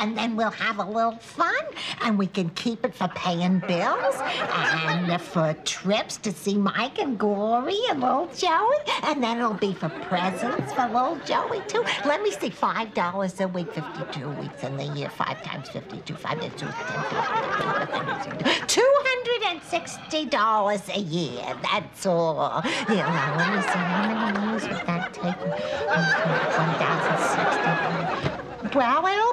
and then we'll have a little fun, and we can keep it for paying bills, and for trips to see Mike and Glory and little Joey, and then it'll be for presents for little Joey too. Let me see, five dollars a week, fifty-two weeks in the year, five times fifty-two, five to two, two hundred and sixty dollars a year. That's all. Yeah, now let me see how many years would that take? One thousand sixty. Well, it'll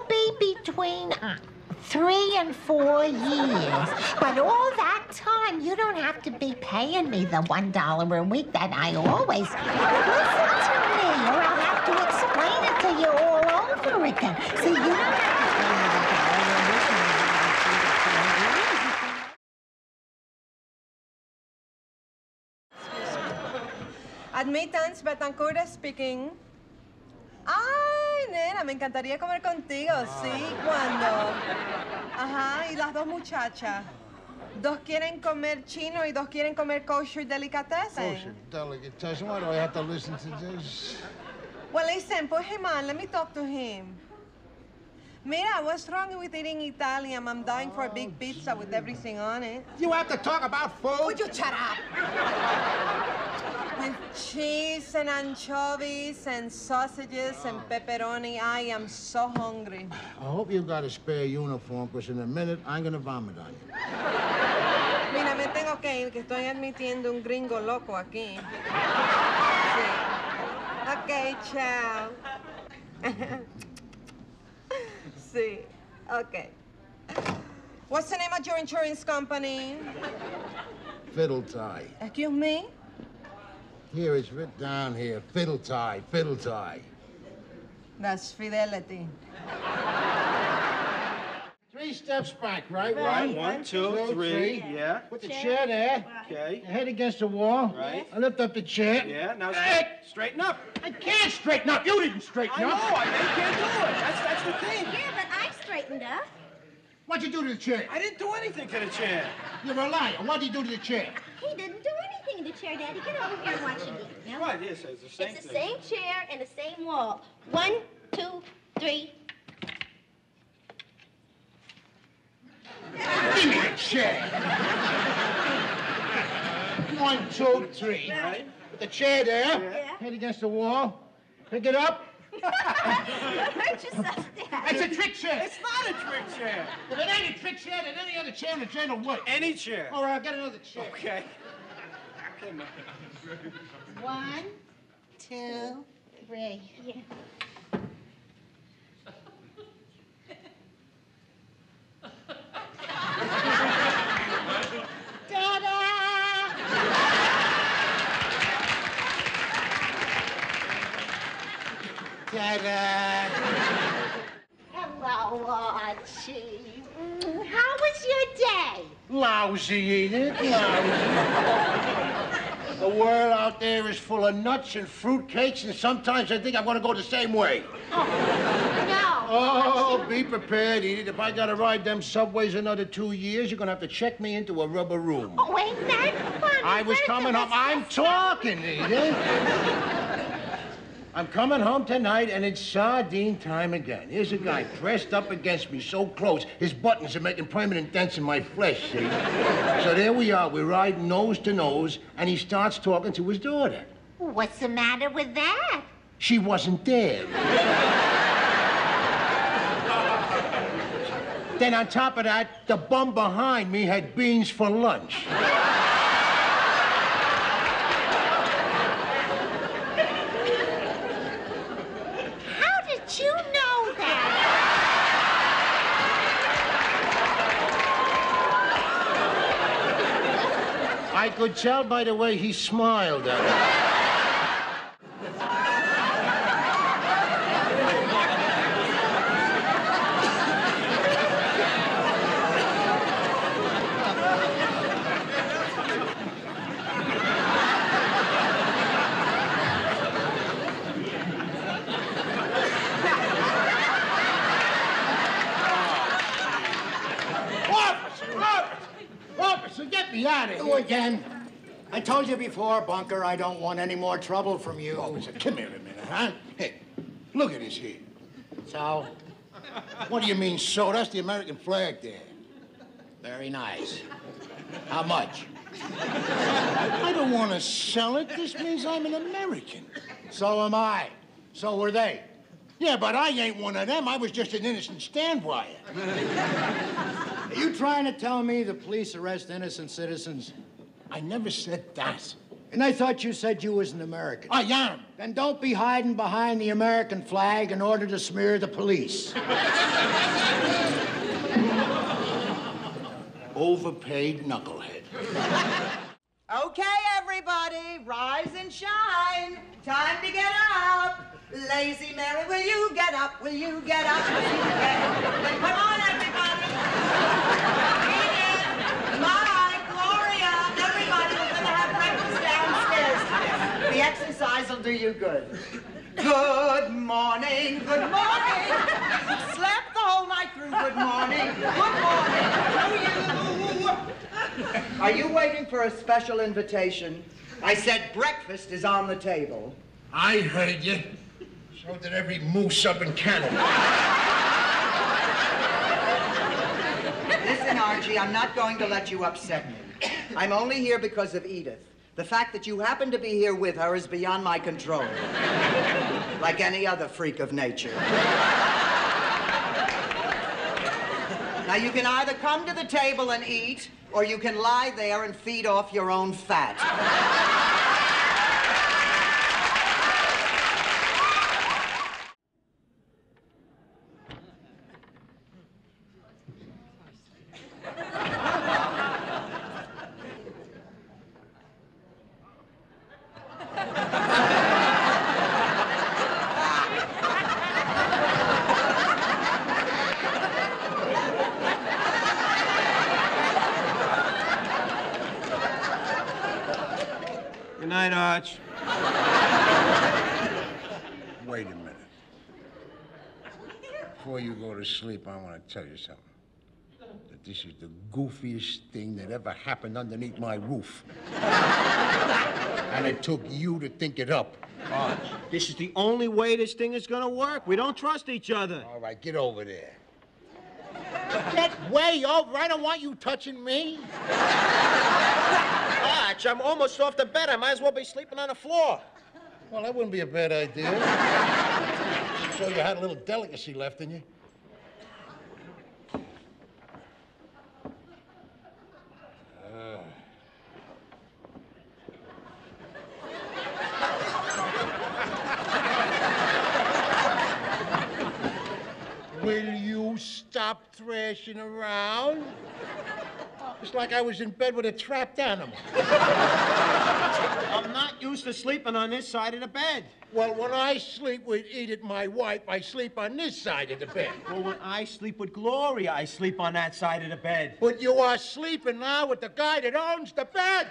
between. Uh, three and four years. But all that time, you don't have to be paying me the one dollar a week that I always. Listen to me, or I'll have to explain it to you all over again. See, you don't have to. Admittance, Betancourt speaking. Me encantaría comer contigo. Sí, ¿cuándo? Ajá, y las dos muchachas. Dos quieren comer chino y dos quieren comer kosher delicatessen. Kosher delicatessen? Why do I have to listen to this? Well, listen, put him on. Let me talk to him. Mira, what's wrong with eating Italian? I'm dying for a big pizza with everything on it. You have to talk about food? Would you shut up? With cheese and anchovies and sausages and pepperoni. I am so hungry. I hope you got a spare uniform, because in a minute I'm gonna vomit on you. Mira, me tengo que ir, que estoy admitiendo un gringo loco aquí. Sí. Ok, chao. sí, ok. What's the name of your insurance company? Fiddle tie. Excuse me? Here, it's written down here. Fiddle tie, fiddle tie. That's Fidelity. Three steps back, right? Right. One, two, three. Yeah. Put the chair there. Okay. Your head against the wall. Right. I lift up the chair. Yeah. Now Hey! straighten up. I can't straighten up. You didn't straighten know. up. I you can't do it. That's that's the thing. Yeah, but I straightened up. What'd you do to the chair? I didn't do anything to the chair. You're a liar. What'd you do to the chair? He didn't do anything to the chair, Daddy. Get over here and watch again. You're right. Yes, it's the same It's the thing. same chair and the same wall. One, two, three. Give me the chair. One, two, three. Right. Put the chair there. Yeah. Head against the wall. Pick it up. Hurt yourself, It's a trick chair. It's not a trick chair. If it ain't a trick chair, then any other chair in the chair will work. Any chair. All right, I'll get another chair. Okay. Come. One, two, three. Yeah. Ta-da! Hello, Archie. How was your day? Lousy, it? Lousy. the world out there is full of nuts and fruitcakes, and sometimes I think I'm gonna go the same way. Oh, no. Oh, be prepared, Edith. If I gotta ride them subways another two years, you're gonna have to check me into a rubber room. Oh, ain't that funny? I was coming home. I'm talking, Edith. I'm coming home tonight, and it's sardine time again. Here's a guy pressed up against me so close, his buttons are making permanent dents in my flesh, see? so there we are. We're riding nose to nose, and he starts talking to his daughter. What's the matter with that? She wasn't there. then on top of that, the bum behind me had beans for lunch. How did you know that? I could tell by the way he smiled at me. Officer! Officer! Officer, get me out of You here. again. I told you before, Bunker, I don't want any more trouble from you. Oh, Officer, come here a minute, huh? Hey, look at this here. So, What do you mean, so? That's the American flag there. Very nice. How much? I don't want to sell it. This means I'm an American. So am I. So were they. Yeah, but I ain't one of them. I was just an innocent stand Are you trying to tell me the police arrest innocent citizens? I never said that. And I thought you said you was an American. I am. Then don't be hiding behind the American flag in order to smear the police. Overpaid knucklehead. Okay, everybody, rise and shine. Time to get up. Lazy Mary, will you get up? Will you get up? Will you get up? Come on, everybody. Mike, Gloria, everybody, we're gonna have breakfast downstairs. The exercise will do you good. Good morning, good morning. Slept the whole night through. Good morning, good morning to you. Are you waiting for a special invitation? I said breakfast is on the table. I heard you. So did every moose up in Canada. Archie, I'm not going to let you upset me. I'm only here because of Edith. The fact that you happen to be here with her is beyond my control. Like any other freak of nature. Now, you can either come to the table and eat, or you can lie there and feed off your own fat. Good night, Arch. Wait a minute. Before you go to sleep, I want to tell you something. That this is the goofiest thing that ever happened underneath my roof. and it took you to think it up. Arch, this is the only way this thing is gonna work. We don't trust each other. All right, get over there. Get way over. I don't want you touching me. Arch, I'm almost off the bed. I might as well be sleeping on the floor. Well, that wouldn't be a bad idea. so you had a little delicacy left in you. Will you stop thrashing around? It's like I was in bed with a trapped animal. I'm not used to sleeping on this side of the bed. Well, when I sleep with Edith, my wife, I sleep on this side of the bed. Well, when I sleep with Gloria, I sleep on that side of the bed. But you are sleeping now with the guy that owns the bed.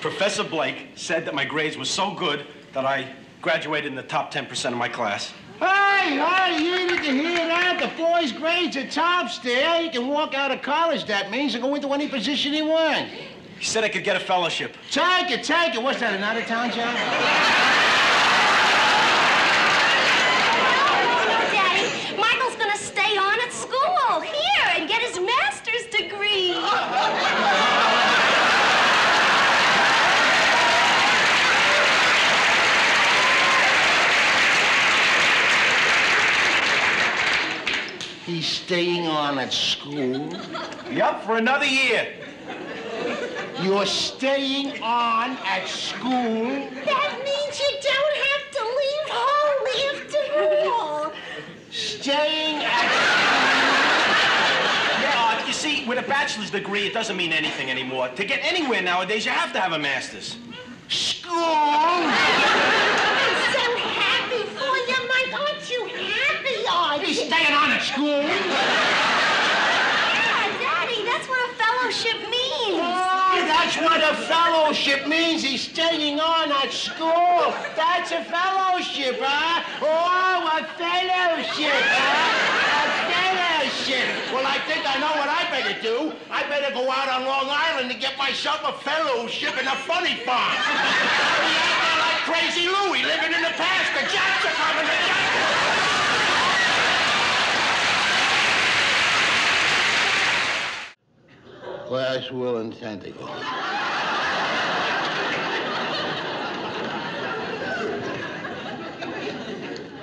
Professor Blake said that my grades were so good that I graduated in the top 10% of my class. Hey, hey, you need to hear that. The boy's grades are tops there. He can walk out of college, that means, and go into any position he wants. He said I could get a fellowship. Take it, take it. What's that, an out-of-town job? No, Daddy. Michael's gonna stay on at school here and get his master's degree. He's staying on at school. Yup, for another year. You're staying on at school. That means you don't have to leave home after all. Staying at Uh, you see, with a bachelor's degree, it doesn't mean anything anymore. To get anywhere nowadays, you have to have a master's. school. I'm so happy for you, Mike. Aren't you happy, Archie? He's staying on at school. Yeah, Daddy, that's what a fellowship means. Oh, that's what a fellowship means. He's staying on at school. That's a fellowship, huh? Oh, a fellowship, huh? A fellowship. Well, I think I know what I better do. I better go out on Long Island and get myself a fellowship in a funny farm. Be acting like crazy Louie living in the past. The Jacks are coming. The Jacks. Where's Will and Tentacle?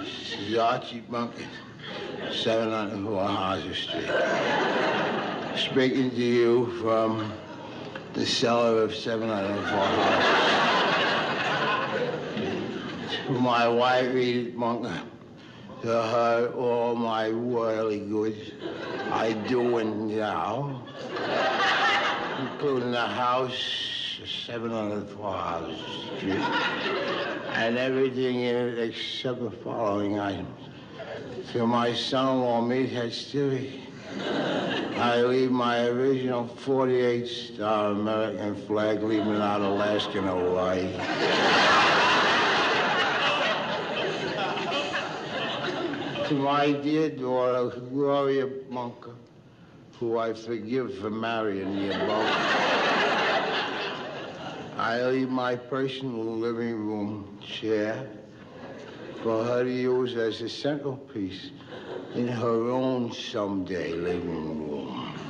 This is Archie Bunker, 704 Hauser Street. Speaking to you from the cellar of 704 Hauser to my wife, Edith Bunker, to her, all my worldly goods I do and now, including the house, 704 Hauser Street, and everything in it except the following items. To my son-in-law, Meathead Stivic, I leave my original 48-star American flag, leaving out Alaska and Hawaii. To my dear daughter, Gloria Bunker, who I forgive for marrying me above. I leave my personal living room chair for her to use as a centerpiece in her own someday living room.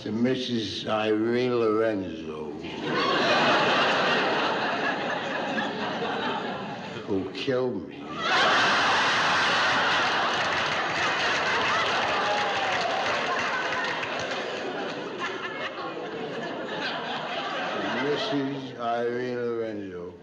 to Mrs. Irene Lorenzo, who killed me. Mrs. Irene Lorenzo.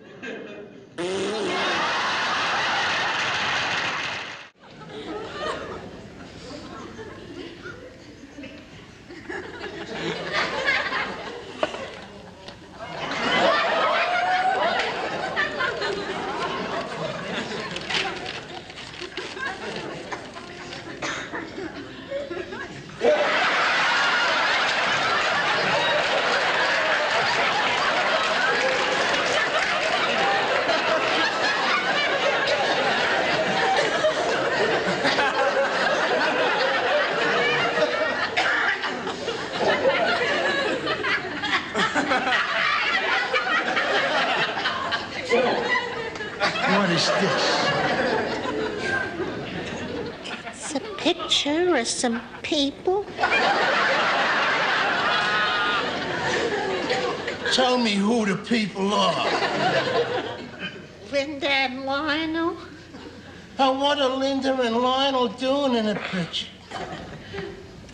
What is this? It's a picture some people. Tell me who the people are. Linda and Lionel. And what are Linda and Lionel doing in the picture?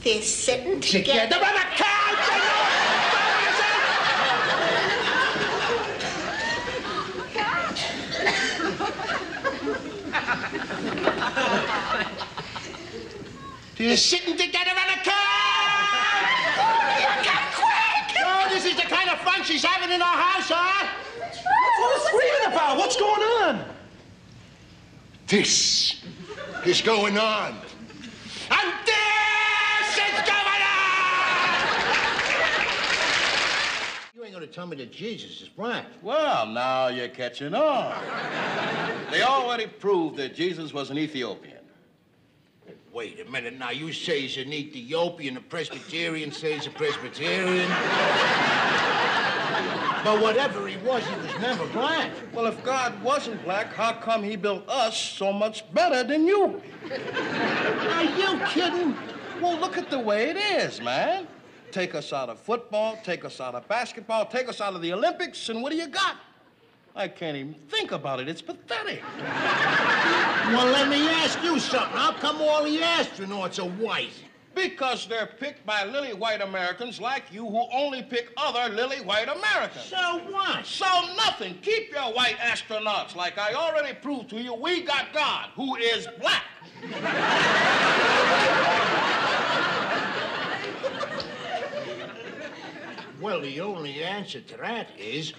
They're sitting Together together. on the couch! I know! They're sitting together on the couch! Oh, this is the kind of fun she's having in our house, huh? What's all the screaming about? What's going on? This is going on. And this is going on! You ain't gonna tell me that Jesus is black. Well, now you're catching on. they already proved that Jesus was an Ethiopian. Wait a minute now. You say he's an Ethiopian, a Presbyterian says a Presbyterian. but whatever he was, he was never black. Well, if God wasn't black, how come he built us so much better than you? Are you kidding? Well, look at the way it is, man. Take us out of football, take us out of basketball, take us out of the Olympics, and what do you got? I can't even think about it. It's pathetic. Well, let me ask you something. How come all the astronauts are white? Because they're picked by lily white Americans like you who only pick other lily white Americans. So what? So nothing. Keep your white astronauts. Like I already proved to you, we got God, who is black. Well, the only answer to that is.